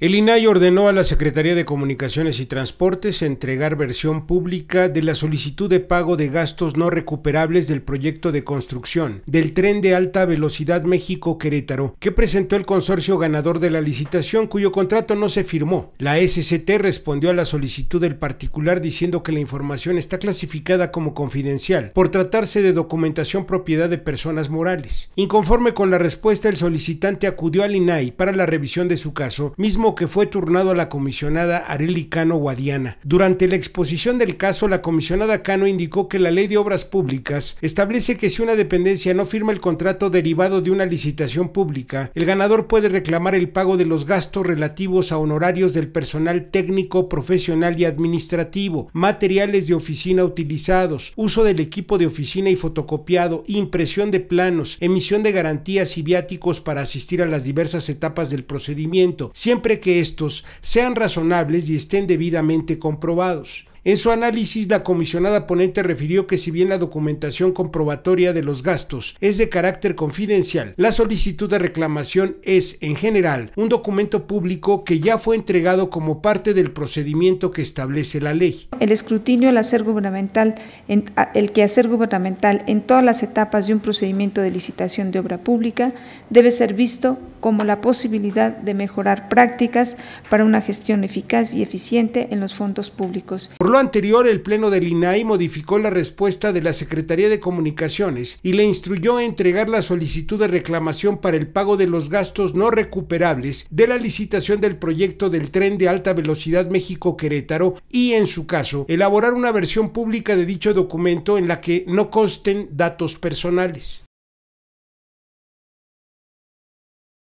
El INAI ordenó a la Secretaría de Comunicaciones y Transportes entregar versión pública de la solicitud de pago de gastos no recuperables del proyecto de construcción del tren de alta velocidad México-Querétaro, que presentó el consorcio ganador de la licitación cuyo contrato no se firmó. La SCT respondió a la solicitud del particular diciendo que la información está clasificada como confidencial por tratarse de documentación propiedad de personas morales. Inconforme con la respuesta, el solicitante acudió al INAI para la revisión de su caso, mismo que fue turnado a la comisionada Areli Cano Guadiana. Durante la exposición del caso, la comisionada Cano indicó que la ley de obras públicas establece que si una dependencia no firma el contrato derivado de una licitación pública, el ganador puede reclamar el pago de los gastos relativos a honorarios del personal técnico, profesional y administrativo, materiales de oficina utilizados, uso del equipo de oficina y fotocopiado, impresión de planos, emisión de garantías y viáticos para asistir a las diversas etapas del procedimiento, siempre que estos sean razonables y estén debidamente comprobados. En su análisis, la comisionada ponente refirió que si bien la documentación comprobatoria de los gastos es de carácter confidencial, la solicitud de reclamación es, en general, un documento público que ya fue entregado como parte del procedimiento que establece la ley. El escrutinio al hacer gubernamental, en, el quehacer gubernamental en todas las etapas de un procedimiento de licitación de obra pública debe ser visto como la posibilidad de mejorar prácticas para una gestión eficaz y eficiente en los fondos públicos. Por anterior, el Pleno del INAI modificó la respuesta de la Secretaría de Comunicaciones y le instruyó a entregar la solicitud de reclamación para el pago de los gastos no recuperables de la licitación del proyecto del tren de alta velocidad México-Querétaro y, en su caso, elaborar una versión pública de dicho documento en la que no consten datos personales.